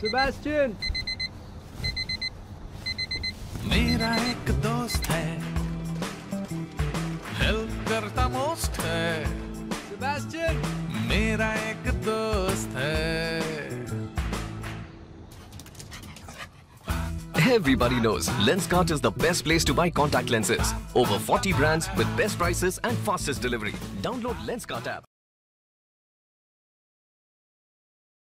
Sebastian! मेरा एक दोस्त है हेल्प करता मोस्ट है Sebastian! मेरा एक दोस्त है Everybody knows Lenskart is the best place to buy contact lenses. Over 40 brands with best prices and fastest delivery. Download Lenskart app.